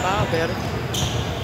tá aberto.